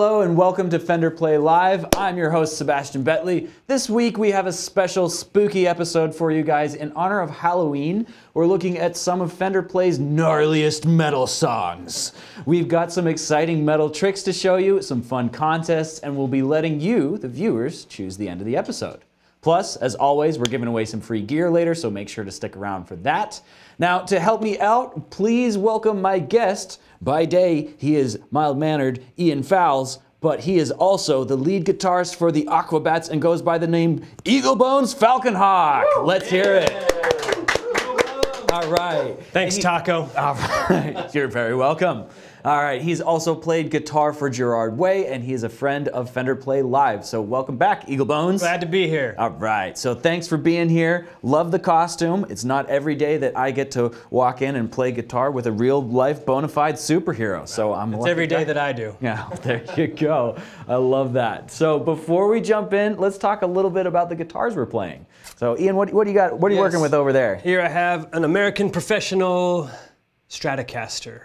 Hello and welcome to Fender Play Live. I'm your host, Sebastien Betley. This week we have a special spooky episode for you guys. In honor of Halloween, we're looking at some of Fender Play's gnarliest metal songs. We've got some exciting metal tricks to show you, some fun contests, and we'll be letting you, the viewers, choose the end of the episode. Plus, as always, we're giving away some free gear later, so make sure to stick around for that. Now, to help me out, please welcome my guest. By day, he is mild mannered Ian Fowles, but he is also the lead guitarist for the Aquabats and goes by the name Eagle Bones Falconhawk. Let's hear it. All right. Thanks, he- Taco. All right. You're very welcome. All right. He's also played guitar for Gerard Way, and he is a friend of Fender Play Live. So welcome back, Eagle Bones. Glad to be here. All right. So thanks for being here. Love the costume. It's not every day that I get to walk in and play guitar with a real life bona fide superhero. So I'm It's every day that I do. yeah, there you go. I love that. So before we jump in, let's talk a little bit about the guitars we're playing. So Ian, what, what do you got? What are you Yes. working with over there? Here I have an American Professional Stratocaster.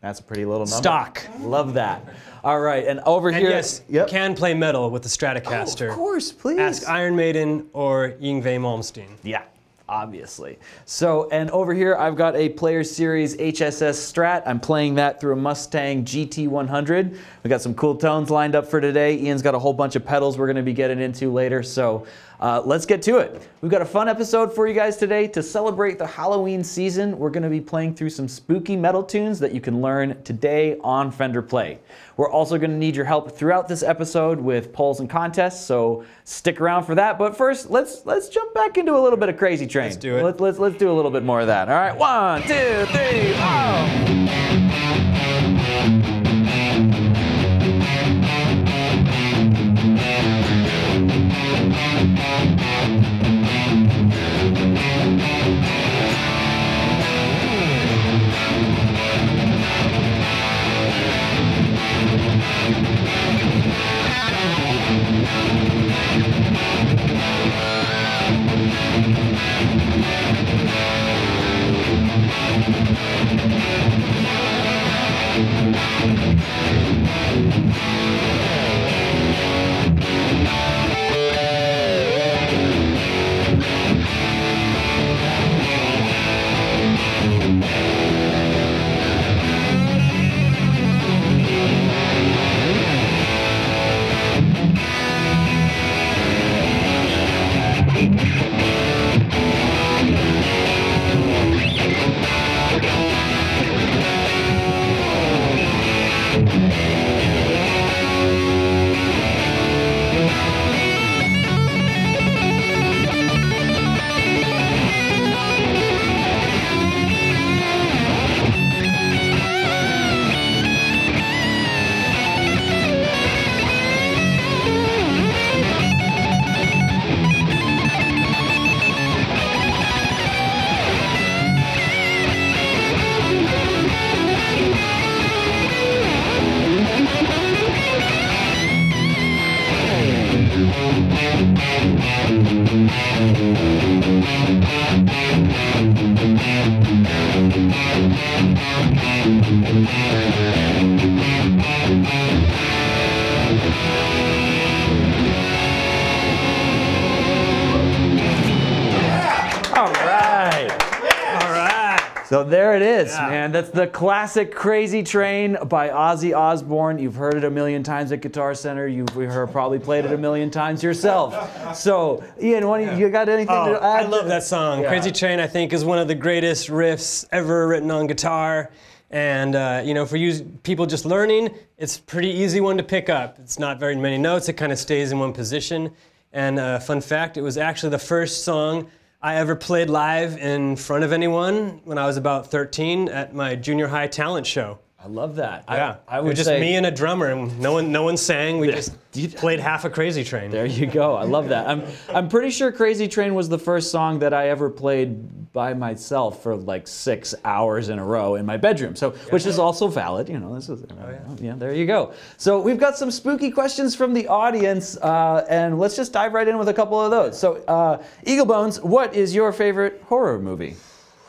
That's a pretty little number. Stock. Love that. All right, and over And here. yes, yep. can play metal with the Oh, Stratocaster. of course, please. Ask Iron Maiden or Yngwie Malmsteen. Yeah, obviously. So, and over here I've got a Player Series HSS Strat. I'm playing that through a Mustang GT100. We got some cool tones lined up for today. Ian's got a whole bunch of pedals we're going to be getting into later. So, uh, let's get to it. We've got a fun episode for you guys today to celebrate the Halloween season. We're going to be playing through some spooky metal tunes that you can learn today on Fender Play. We're also going to need your help throughout this episode with polls and contests, so stick around for that. But first, let's let's jump back into a little bit of Crazy Train. Let's do it. Let's let's, let's do a little bit more of that. All right, one, two, three, four. There it is, Yeah. man. That's the classic Crazy Train by Ozzy Osbourne. You've heard it a million times at Guitar Center. You've heard, probably played it a million times yourself. So, Ian, what you, you got anything Oh, to add? I love that song. Yeah. Crazy Train, I think, is one of the greatest riffs ever written on guitar. And uh, you know, for you people just learning, it's a pretty easy one to pick up. It's not very many notes. It kind of stays in one position. And uh, fun fact, it was actually the first song I ever played live in front of anyone when I was about 13 at my junior high talent show. I love that. Yeah, I, I it was just say, me and a drummer, and no one, no one sang. We just played half a Crazy Train. There you go. I love that. I'm I'm pretty sure Crazy Train was the first song that I ever played by myself for like six hours in a row in my bedroom. So, which is also valid. You know, this is. yeah. There you go. So we've got some spooky questions from the audience, uh, and let's just dive right in with a couple of those. So, uh, Eagle Bones, what is your favorite horror movie?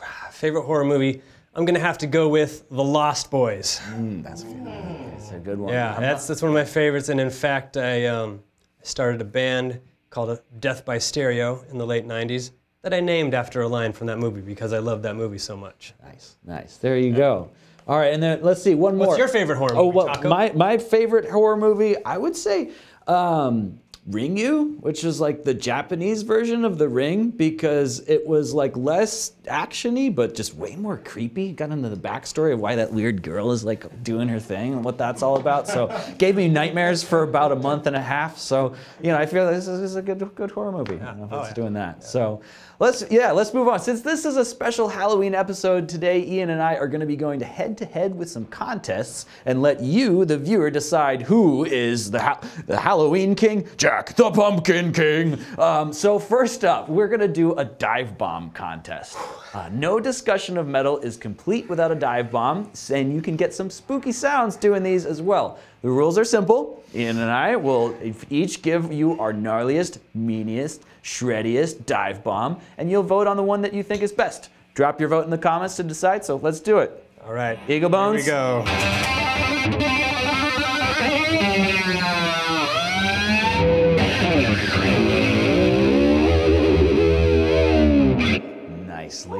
Favorite horror movie? I'm gonna have to go with The Lost Boys. That's, that's a good one. Yeah, I'm that's that's one of my favorites. And in fact, I um, started a band called uh, Death by Stereo in the late '90s that I named after a line from that movie because I love that movie so much. Nice, nice. There you go. All right, and then let's see one more. What's your favorite horror Oh, movie, well, Taco? my my favorite horror movie, I would say, um, Ringu, which is like the Japanese version of The Ring, because it was like less actiony, but just way more creepy. Got into the backstory of why that weird girl is like doing her thing and what that's all about. So gave me nightmares for about a month and a half. So you know, I feel this is, a good good horror movie. I don't know if Oh, it's yeah. doing that. So let's yeah, let's move on. Since this is a special Halloween episode today, Ian and I are going to be going to head to head with some contests and let you, the viewer, decide who is the ha- the Halloween King, Jack the Pumpkin King. Um, so first up, we're going to do a dive bomb contest. Uh, no discussion of metal is complete without a dive bomb, and you can get some spooky sounds doing these as well. The rules are simple. Ian and I will each give you our gnarliest, meaniest, shreddiest dive bomb, and you'll vote on the one that you think is best. Drop your vote in the comments to decide, so let's do it. All right, Eagle Bones? Here we go.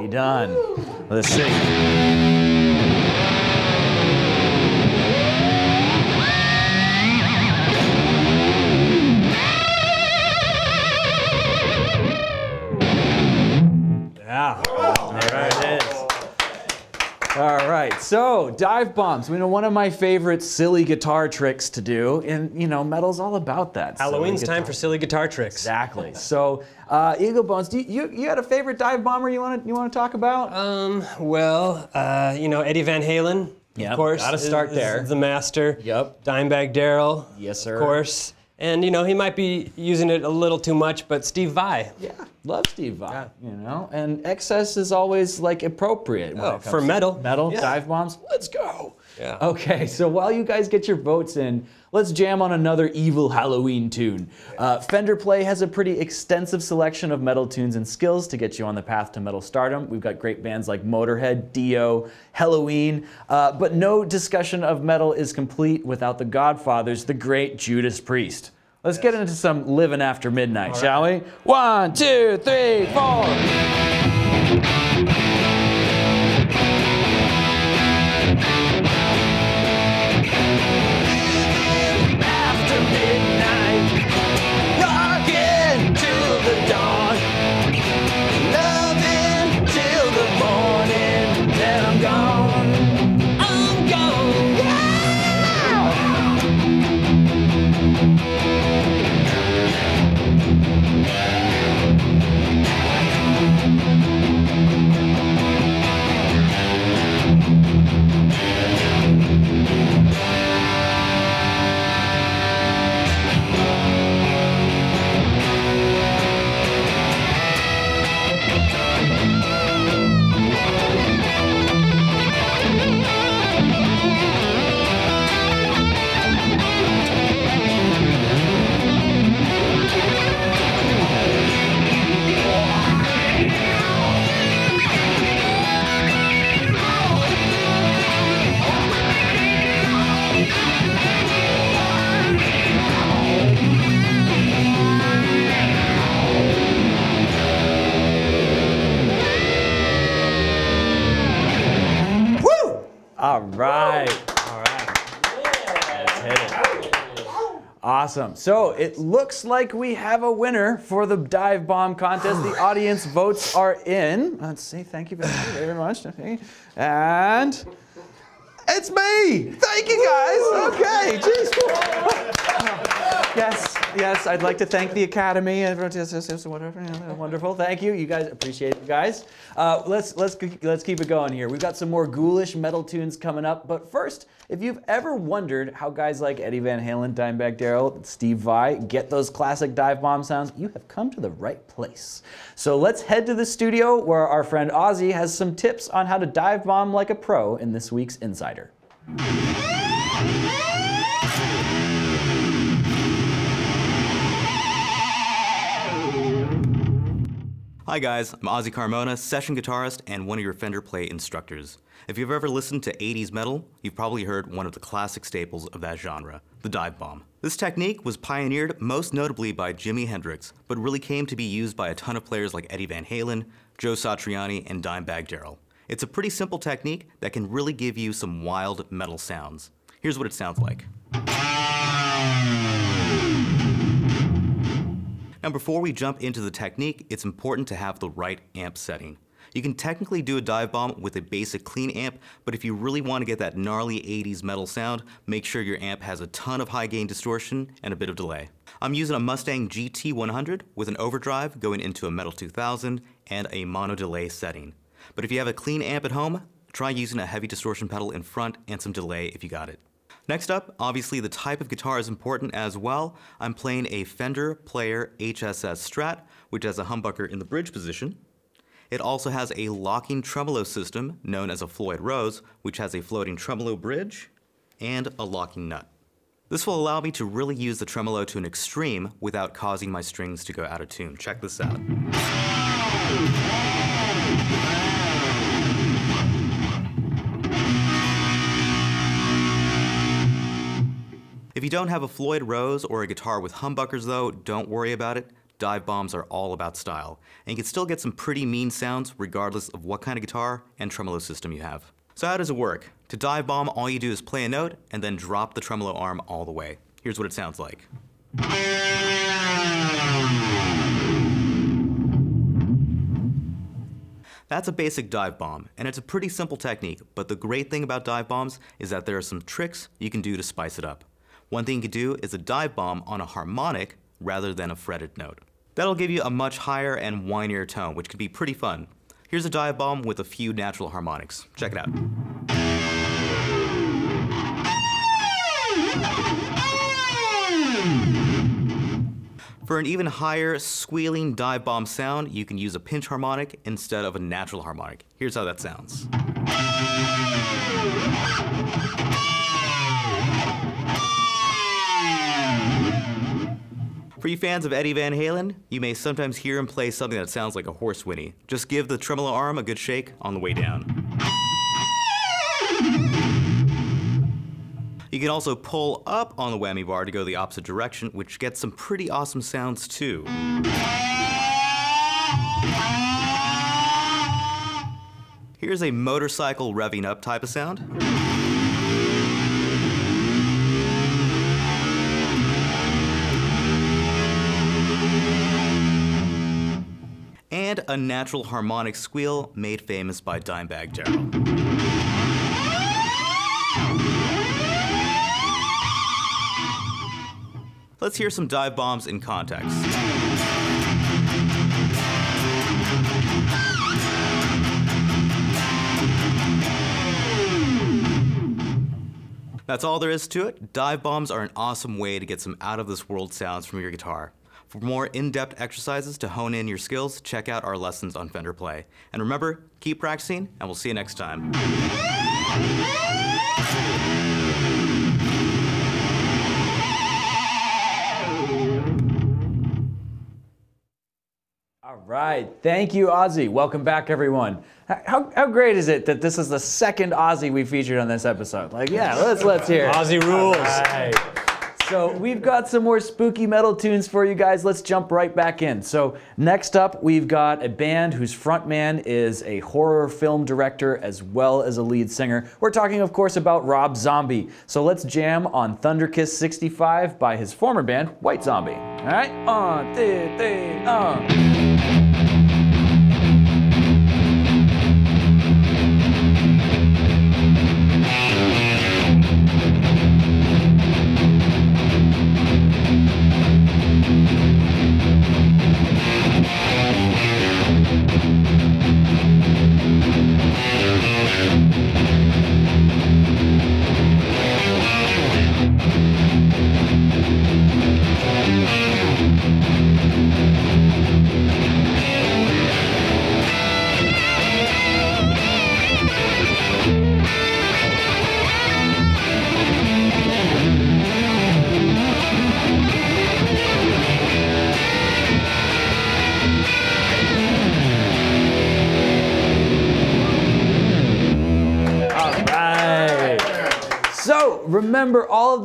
Nicely done. Let's see. Yeah. It is. All right, so dive bombs. We know one of my favorite silly guitar tricks to do, and you know, metal's all about that. Halloween's time for silly guitar tricks. Exactly. So, uh, Eagle Bones, do you, you you had a favorite dive bomber you want to you want to talk about? Um, well, uh, you know, Eddie Van Halen, Yep, of course. gotta start is there. The master. Yep. Dimebag Darrell. Yes, sir. Of course. And, you know, he might be using it a little too much, but Steve Vai. yeah, love Steve Vai. Yeah. You know, and excess is always like appropriate Oh, for metal. Metal Yeah. dive bombs. Let's go. Yeah. Okay, so while you guys get your votes in, let's jam on another evil Helloween tune. Uh, Fender Play has a pretty extensive selection of metal tunes and skills to get you on the path to metal stardom. We've got great bands like Motorhead, Dio, Halloween, uh, but no discussion of metal is complete without the Godfathers, the great Judas Priest. Let's get into some living after midnight, shall we? One, two, three, four. Awesome. So it looks like we have a winner for the dive bomb contest. The audience votes are in. Let's see. Thank you very, very much. And it's me. Thank you guys. Okay. Jeez. Yes, yes. I'd like to thank the Academy. Everyone, yes, yes, yes, whatever. yeah, Wonderful. Thank you. You guys appreciate it, guys. Uh, let's let's let's keep it going here. We've got some more ghoulish metal tunes coming up. But first, if you've ever wondered how guys like Eddie Van Halen, Dimebag Darrell, Steve Vai get those classic dive bomb sounds, you have come to the right place. So let's head to the studio where our friend Ozzy has some tips on how to dive bomb like a pro in this week's Insider. Hi guys, I'm Ozzy Carmona, session guitarist and one of your Fender Play instructors. If you've ever listened to 80s metal, you've probably heard one of the classic staples of that genre, the dive bomb. This technique was pioneered most notably by Jimi Hendrix, but really came to be used by a ton of players like Eddie Van Halen, Joe Satriani, and Dimebag Darrell. It's a pretty simple technique that can really give you some wild metal sounds. Here's what it sounds like. Now before we jump into the technique, it's important to have the right amp setting. You can technically do a dive bomb with a basic clean amp, but if you really want to get that gnarly 80s metal sound, make sure your amp has a ton of high gain distortion and a bit of delay. I'm using a Mustang GT100 with an overdrive going into a Metal 2000 and a mono delay setting. But if you have a clean amp at home, try using a heavy distortion pedal in front and some delay if you got it. Next up, obviously the type of guitar is important as well. I'm playing a Fender Player HSS Strat, which has a humbucker in the bridge position. It also has a locking tremolo system known as a Floyd Rose, which has a floating tremolo bridge and a locking nut. This will allow me to really use the tremolo to an extreme without causing my strings to go out of tune. Check this out. If you don't have a Floyd Rose or a guitar with humbuckers though, don't worry about it dive bombs are all about style, and you can still get some pretty mean sounds regardless of what kind of guitar and tremolo system you have. So how does it work? To dive bomb, all you do is play a note and then drop the tremolo arm all the way. Here's what it sounds like. That's a basic dive bomb, and it's a pretty simple technique, but the great thing about dive bombs is that there are some tricks you can do to spice it up. One thing you can do is a dive bomb on a harmonic rather than a fretted note. That'll give you a much higher and whinier tone, which can be pretty fun. Here's a dive bomb with a few natural harmonics. Check it out. For an even higher squealing dive bomb sound, you can use a pinch harmonic instead of a natural harmonic. Here's how that sounds. For you fans of Eddie Van Halen, you may sometimes hear him play something that sounds like a horse whinny. Just give the tremolo arm a good shake on the way down. You can also pull up on the whammy bar to go the opposite direction, which gets some pretty awesome sounds too. Here's a motorcycle revving up type of sound. A natural harmonic squeal made famous by Dimebag Darrell. Let's hear some dive bombs in context. That's all there is to it. Dive bombs are an awesome way to get some out of this world sounds from your guitar. For more in-depth exercises to hone in your skills, check out our lessons on Fender Play. And remember, keep practicing, and we'll see you next time. All right. Thank you, Ozzy. Welcome back, everyone. How, how great is it that this is the second Ozzy we featured on this episode? Like, yeah, let's let's hear it. Ozzy rules. So we've got some more spooky metal tunes for you guys. Let's jump right back in. So next up, we've got a band whose frontman is a horror film director as well as a lead singer. We're talking, of course, about Rob Zombie. So let's jam on Thunderkiss 65 by his former band, White Zombie. All right, on, two, three, on.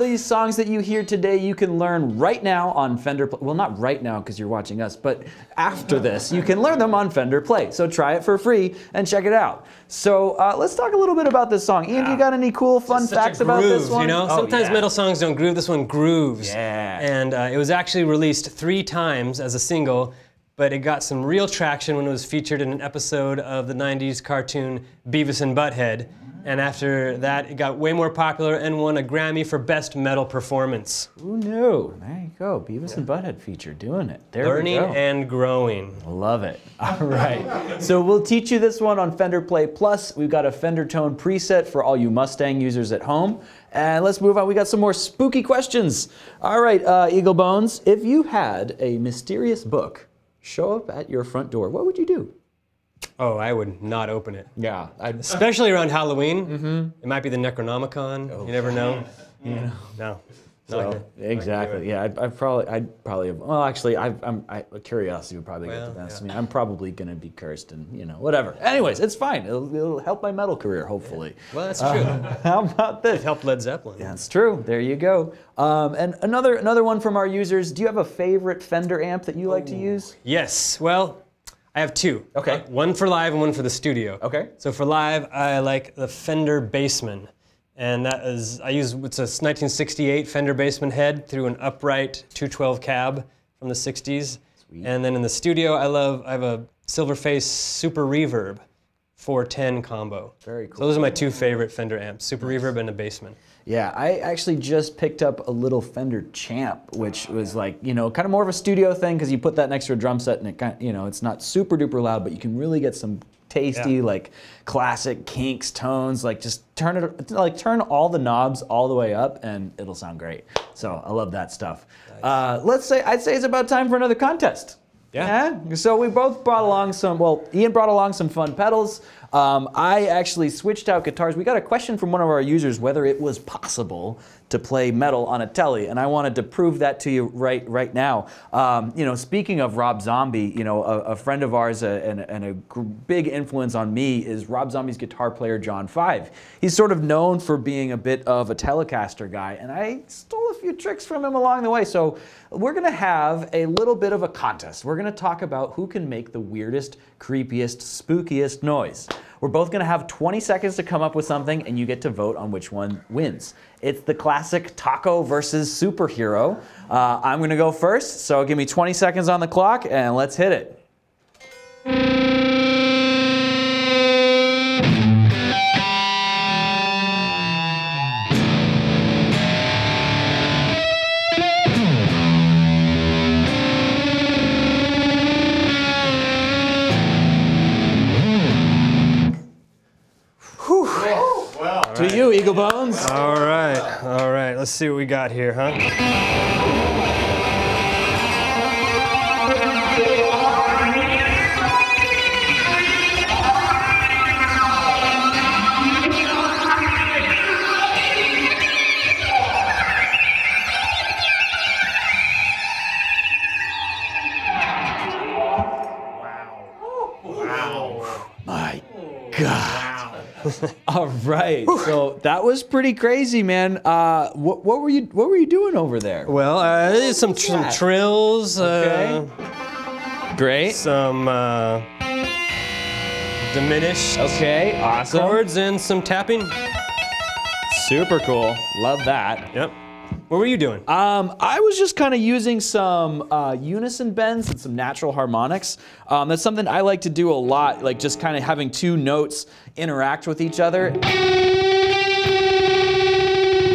Of these songs that you hear today, you can learn right now on Fender Play. Well, not right now because you're watching us, but after this, you can learn them on Fender Play. So try it for free and check it out. So uh, let's talk a little bit about this song. Ian, you got any cool, fun Such a facts about this one? You know, Oh, sometimes yeah. metal songs don't groove. This one grooves. Yeah. And uh, it was actually released three times as a single, but it got some real traction when it was featured in an episode of the '90s cartoon Beavis and Butthead. And after that, it got way more popular and won a Grammy for Best Metal Performance. Who knew? There you go. Beavis and Butthead feature doing it. There Learning and growing. Love it. All right. So we'll teach you this one on Fender Play Plus. We've got a Fender Tone preset for all you Mustang users at home. And let's move on. We got some more spooky questions. All right, uh, Eagle Bones, if you had a mysterious book show up at your front door, what would you do? Oh, I would not open it. Yeah, I'd Especially around Halloween. Mm-hmm. It might be the Necronomicon. You never know. No. So, gonna- exactly. Yeah, I'd, I'd probably, I'd probably have. Well, actually, I, I'm. I, curiosity would probably get the best yeah. of me. I'm probably gonna be cursed, and you know, whatever. Anyways, it's fine. It'll, it'll help my metal career, hopefully. Well, that's true. How about this? Helped Led Zeppelin. That's true. There you go. Um, and another another one from our users. Do you have a favorite Fender amp that you like to use? Yes. Well, I have two. Okay. Uh, One for live and one for the studio. Okay. So for live, I like the Fender Bassman. And that is, I use, it's a 1968 Fender Bassman head through an upright 212 cab from the 60s. Sweet. And then in the studio, I love, I have a Silverface Super Reverb 410 combo. Very So cool. those are my two favorite Fender amps, Super Reverb and a Bassman. Yeah, I actually just picked up a little Fender Champ, which was like you know kind of more of a studio thing because you put that next to a drum set and it kind you know it's not super duper loud, but you can really get some tasty Yeah. like classic kinks tones. Like just turn it like turn all the knobs all the way up and it'll sound great. So I love that stuff. Uh, let's say I'd say it's about time for another contest. Yeah. Yeah. So we both brought along some. Well, Ian brought along some fun pedals. Um, I actually switched out guitars. We got a question from one of our users whether it was possible to play metal on a telly, and I wanted to prove that to you right right now. Um, you know, speaking of Rob Zombie, you know, a, a friend of ours uh, and, and a big influence on me is Rob Zombie's guitar player John Five. He's sort of known for being a bit of a Telecaster guy, and I stole a few tricks from him along the way. So we're gonna have a little bit of a contest. We're gonna talk about who can make the weirdest, creepiest, spookiest noise. We're both gonna have 20 seconds to come up with something, and you get to vote on which one wins. It's the classic taco versus superhero. Uh, I'm gonna go first, so give me 20 seconds on the clock, and let's hit it. Bones. All right, all right. Let's see what we got here, huh? All right. So that was pretty crazy, man. Uh, what, what were you What were you doing over there? Well, uh, some, some that? trills, uh, Great. some uh, diminished Okay. Awesome. chords, and some tapping. Super cool. Love that. Yep. What were you doing? Um, I was just kind of using some uh, unison bends and some natural harmonics. Um, that's something I like to do a lot, like just kind of having two notes interact with each other.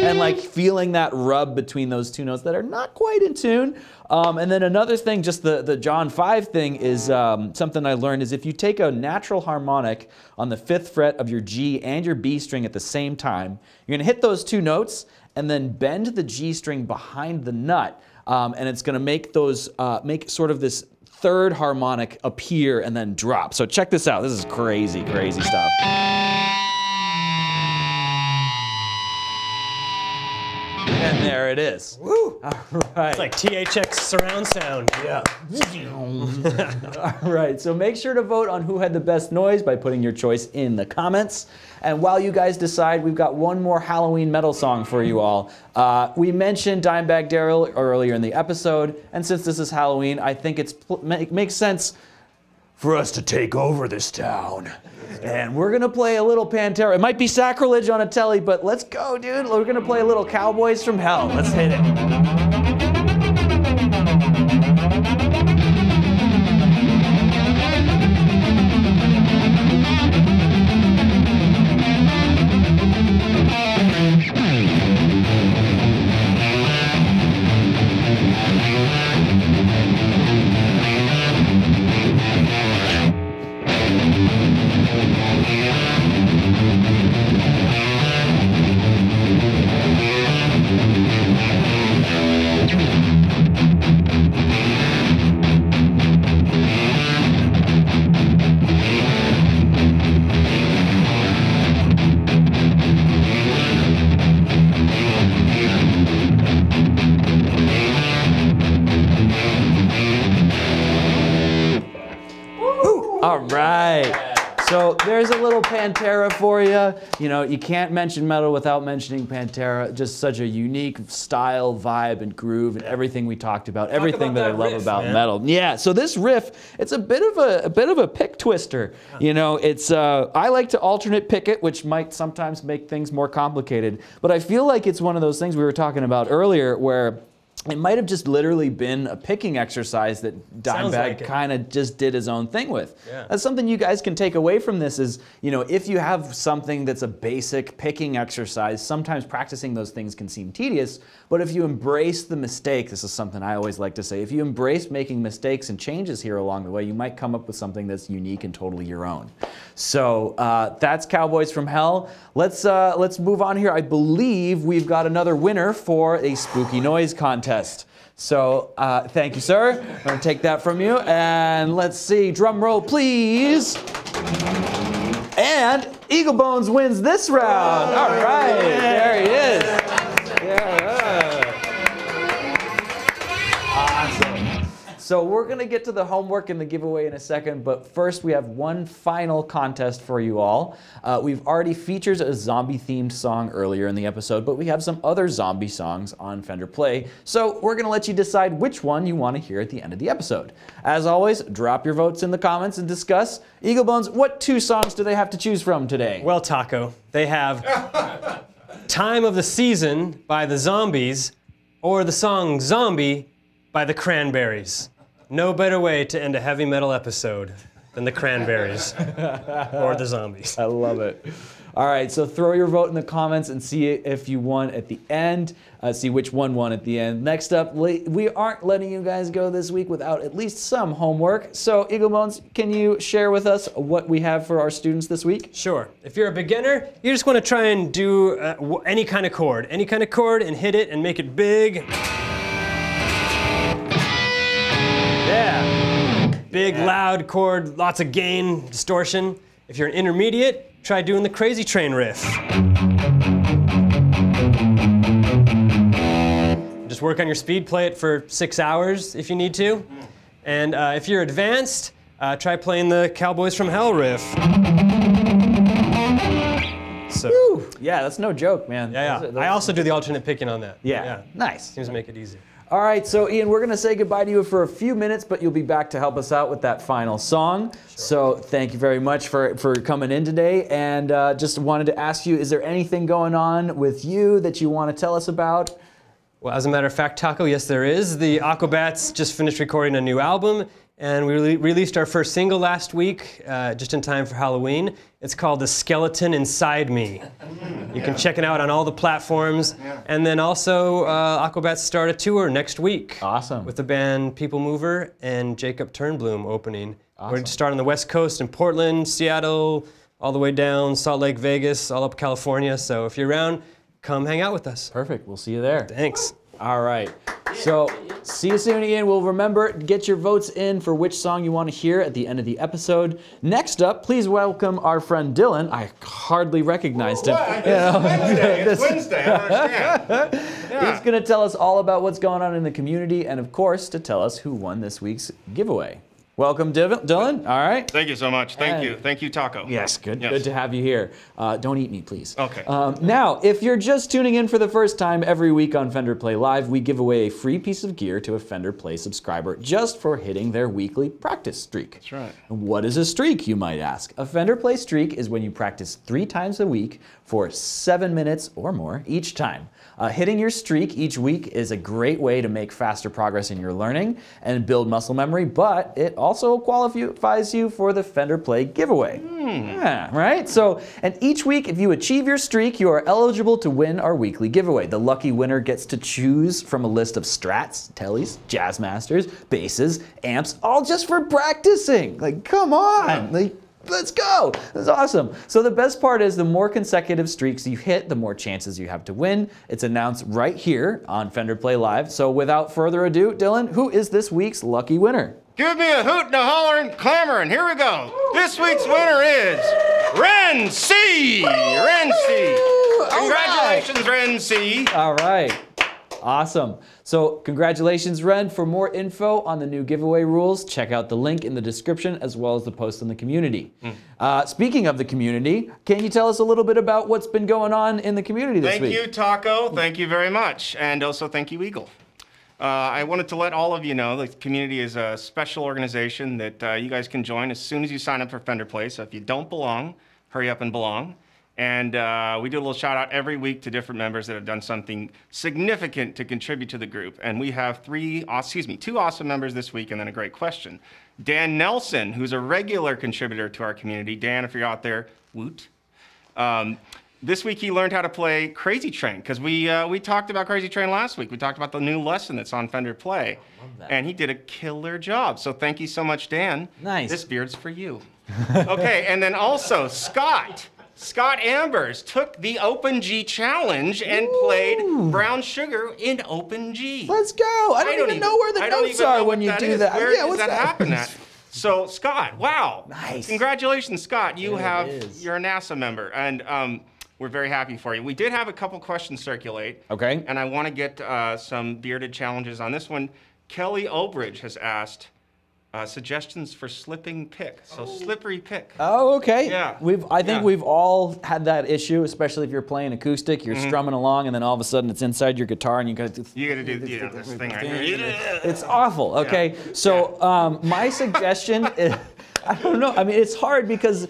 And like feeling that rub between those two notes that are not quite in tune. Um, and then another thing, just the, the John 5 thing is um, something I learned is if you take a natural harmonic on the fifth fret of your G and your B string at the same time, you're gonna hit those two notes and then bend the G string behind the nut. Um, and it's gonna make those, uh, make sort of this third harmonic appear and then drop. So check this out. This is crazy, crazy stuff. And there it is. Woo! All right. It's like THX surround sound. Yeah. All right, so make sure to vote on who had the best noise by putting your choice in the comments. And while you guys decide, we've got one more Halloween metal song for you all. Uh, we mentioned Dimebag Darrell earlier in the episode, and since this is Halloween, I think it's make, makes sense for us to take over this town. And we're gonna play a little Pantera. It might be sacrilege on a telly, but let's go, dude. We're gonna play a little Cowboys from Hell. Let's hit it. There's a little Pantera for you. You know, you can't mention metal without mentioning Pantera. Just such a unique style, vibe, and groove, and everything we talked about. everything about that, I that love riff, about man. metal. Yeah. So this riff, it's a bit of a, a bit of a pick twister. You know, it's uh, I like to alternate pick it, which might sometimes make things more complicated. But I feel like it's one of those things we were talking about earlier, where it might have just literally been a picking exercise that Dimebag like kind of just did his own thing with. Yeah. That's something you guys can take away from this is, you know, if you have something that's a basic picking exercise, sometimes practicing those things can seem tedious, but if you embrace the mistake, this is something I always like to say, if you embrace making mistakes and changes here along the way, you might come up with something that's unique and totally your own. So uh, that's Cowboys from Hell. Let's uh, let's move on here. I believe we've got another winner for a spooky noise contest. So uh, thank you, sir. I'm gonna take that from you, and let's see. Drum roll, please. And Eagle Bones wins this round. All right, there he is. So we're gonna get to the homework and the giveaway in a second, but first we have one final contest for you all. Uh, we've already featured a zombie-themed song earlier in the episode, but we have some other zombie songs on Fender Play. So we're gonna let you decide which one you want to hear at the end of the episode. As always, drop your votes in the comments and discuss. Eagle Bones, what two songs do they have to choose from today? Well, Taco, they have Time of the Season by the Zombies or the song Zombie by the Cranberries. No better way to end a heavy metal episode than the Cranberries or the Zombies. I love it. All right, so throw your vote in the comments and see if you won at the end. Uh, see which one won at the end. Next up, we aren't letting you guys go this week without at least some homework. So, Eagle Bones, can you share with us what we have for our students this week? Sure. If you're a beginner, you just want to try and do uh, any kind of chord, any kind of chord, and hit it and make it big. Yeah. Big, loud chord, lots of gain, distortion. If you're an intermediate, try doing the crazy train riff. Just work on your speed, play it for six hours if you need to. And uh, if you're advanced, uh, try playing the Cowboys from Hell riff. So, Yeah, that's no joke, man. yeah, yeah. I also do the alternate picking on that. Yeah, nice. Seems to make it easy. All right, so Ian, we're going to say goodbye to you for a few minutes, but you'll be back to help us out with that final song. So thank you very much for, for coming in today. And uh, just wanted to ask you is there anything going on with you that you want to tell us about? Well, as a matter of fact, Taco, yes, there is. The Aquabats just finished recording a new album, and we re- released our first single last week, uh, just in time for Halloween. It's called The Skeleton Inside Me. You can check it out on all the platforms. And then also, uh, Aquabats start a tour next week. Awesome. With the band People Mover and Jacob Turnbloom opening. Awesome. We're starting on the West Coast in Portland, Seattle, all the way down Salt Lake, Vegas, all up California. So if you're around, come hang out with us. Perfect. We'll see you there. Thanks. All right. So see you soon, Ian. We'll remember get your votes in for which song you want to hear at the end of the episode. Next up, please welcome our friend Dylan. I hardly recognized him. What? It's Wednesday. It's Wednesday. I understand. He's going to tell us all about what's going on in the community and, of course, to tell us who won this week's giveaway. Welcome, Dylan. All right. Thank you so much. Thank And- you. Thank you, Taco. Yes, good. Yes. Good to have you here. Uh, don't eat me, please. Okay. Um, now, if you're just tuning in for the first time, every week on Fender Play Live, we give away a free piece of gear to a Fender Play subscriber just for hitting their weekly practice streak. That's right. What is a streak, you might ask? A Fender Play streak is when you practice three times a week for seven minutes or more each time. Uh, hitting your streak each week is a great way to make faster progress in your learning and build muscle memory, but it also qualifies you for the Fender Play giveaway. Yeah, right? So, and each week, if you achieve your streak, you are eligible to win our weekly giveaway. The lucky winner gets to choose from a list of strats, tellies, Jazzmasters, basses, amps, all just for practicing. Like, come on. Like, Let's go! That's awesome. So the best part is the more consecutive streaks you hit, the more chances you have to win. It's announced right here on Fender Play Live. So without further ado, Dylan, who is this week's lucky winner? Give me a hoot and a holler and clamor, and Here we go. This week's winner is Ren C. Ren C. Congratulations, Ren C. All right. Awesome. So, congratulations, Ren. For more info on the new giveaway rules, check out the link in the description as well as the post in the community. Hmm. Uh, speaking of the community, can you tell us a little bit about what's been going on in the community this Thank week? Thank you, Taco. Thank you very much. And also thank you, Eagle. Uh, I wanted to let all of you know the community is a special organization that uh, you guys can join as soon as you sign up for Fender Play. So if you don't belong, hurry up and belong. And uh, we do a little shout out every week to different members that have done something significant to contribute to the group. And we have three, excuse me, two awesome members this week, and then a great question. Dan Nelson, who's a regular contributor to our community. Dan, if you're out there, woot. Um, this week he learned how to play Crazy Train because we uh, we talked about Crazy Train last week. We talked about the new lesson that's on Fender Play, that. and he did a killer job. So thank you so much, Dan. Nice. This beard's for you. okay, and then also Scott. Scott Ambers took the Open G challenge and played Brown Sugar in Open G. Let's go. I don't, even, know where the I notes even are when you that do is. that. Where yeah, does what's that happen at? So Scott, wow, Nice. Congratulations, Scott. You There have you're a NASA member, and um, we're very happy for you. We did have a couple questions circulate. Okay. And I want to get uh, some bearded challenges on this one. Kelly Obridge has asked uh, suggestions for slipping pick. So slippery pick. Oh, okay. Yeah. We've I think Yeah. Mm-hmm. weve all had that issue, especially if you're playing acoustic, you're strumming along and then all of a sudden it's inside your guitar and you got to you got to do you know, this thing right here. It's awful. Okay. So um, my suggestion is I don't know. I mean, it's hard because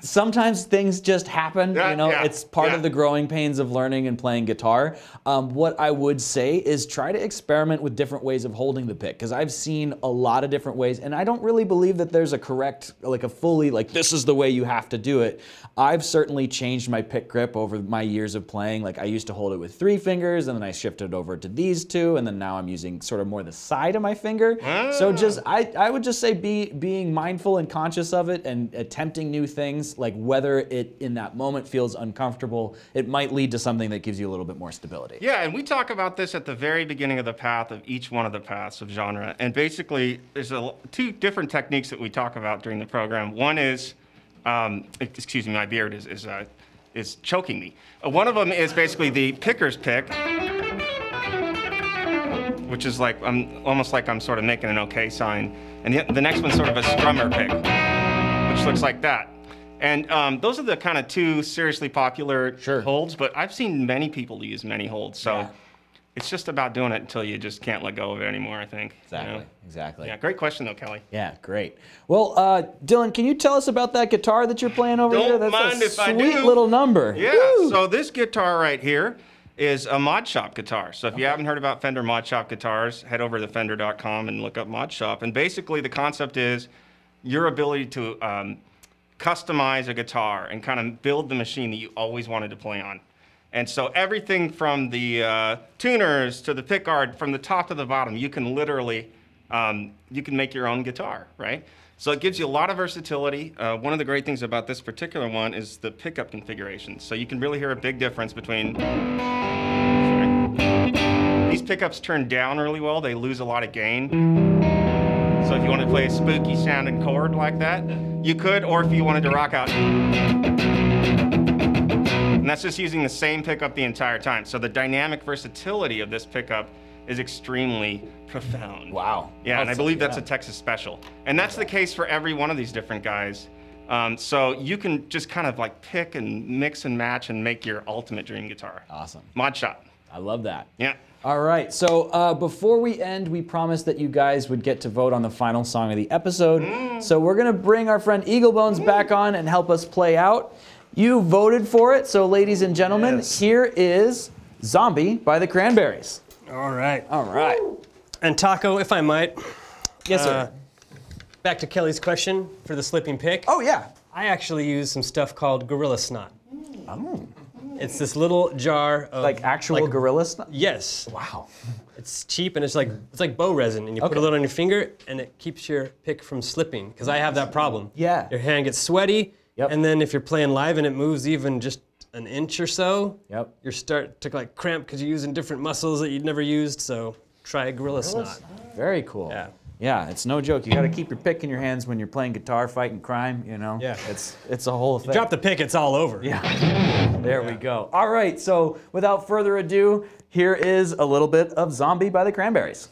sometimes things just happen. Yeah, you know, yeah, it's part yeah. of the growing pains of learning and playing guitar. Um, what I would say is try to experiment with different ways of holding the pick because I've seen a lot of different ways, and I don't really believe that there's a correct, like a fully, like this is the way you have to do it. I've certainly changed my pick grip over my years of playing. Like I used to hold it with three fingers, and then I shifted over to these two, and then now I'm using sort of more the side of my finger. So just I, I would just say be being mindful and conscious of it and attempting new things, like whether it in that moment feels uncomfortable, it might lead to something that gives you a little bit more stability. Yeah, and we talk about this at the very beginning of the path of each one of the paths of genre. And basically, there's a, two different techniques that we talk about during the program. One is, um, excuse me, my beard is is, uh, is choking me. Uh, one of them is basically the picker's pick, which is like I'm almost like I'm sort of making an okay sign, and the, the next one's sort of a strummer pick, which looks like that. And um, those are the kind of two seriously popular Sure. holds, but I've seen many people use many holds. So Yeah. it's just about doing it until you just can't let go of it anymore, I think. you know? Exactly. Exactly. Yeah, great question though, Kelly. Yeah, great. Well, uh, Dylan, can you tell us about that guitar that you're playing over Don't here? That's mind a if I sweet do. little number. Yeah, Woo! so this guitar right here is a Mod Shop guitar. So if you haven't heard about Fender Mod Shop guitars, head over to fender.com and look up Mod Shop. And basically the concept is your ability to um, customize a guitar and kind of build the machine that you always wanted to play on. And so everything from the uh, tuners to the pickguard, from the top to the bottom, you can literally, um, you can make your own guitar, right? So it gives you a lot of versatility. Uh, one of the great things about this particular one is the pickup configuration. So you can really hear a big difference between, sorry. These pickups turn down really well, they lose a lot of gain. So if you wanted to play a spooky sounding chord like that, you could, or if you wanted to rock out. And that's just using the same pickup the entire time. So the dynamic versatility of this pickup is extremely profound. Wow. Yeah, and I That's- believe that's yeah. a Texas special. And that's the case for every one of these different guys. Um, so you can just kind of like pick and mix and match and make your ultimate dream guitar. Awesome. Mod shop. I love that. Yeah. All right. So uh, before we end, we promised that you guys would get to vote on the final song of the episode. So we're gonna bring our friend eagle Eaglebones back on and help us play out. You voted for it, so ladies and gentlemen, Yes. here is "Zombie" by the Cranberries. All right. All right. And Taco, if I might, Yes, uh, sir. back to Kelly's question for the slipping pick. oh yeah. I actually use some stuff called Gorilla Snot. It's this little jar of Like actual like- gorilla stuff. Yes, Wow. it's cheap and it's like it's like bow resin, and you put a little on your finger, and it keeps your pick from slipping. Because I have that problem. Yeah. Your hand gets sweaty, Yep. and then if you're playing live and it moves even just an inch or so, Yep. you start to like cramp because you're using different muscles that you'd never used. So try a Gorilla Snot. Very cool. Yeah. Yeah, it's no joke. You got to keep your pick in your hands when you're playing guitar, fighting crime. You know. Yeah. It's it's a whole thing. Drop the pick, it's all over. Yeah. There we go. All right, so without further ado, here is a little bit of Zombie by the Cranberries.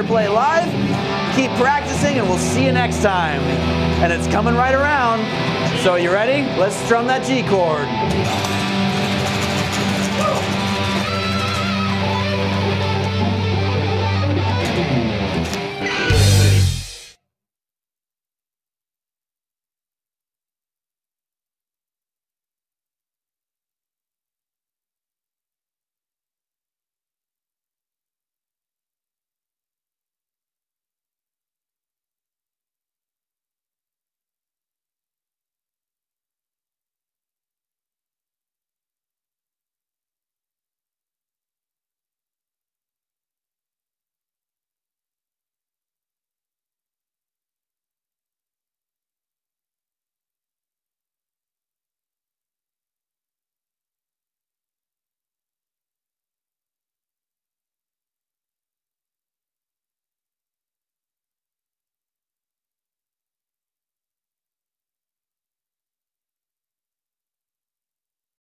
Play Live. Keep practicing, and we'll see you next time. And it's coming right around. So you ready? Let's strum that G chord.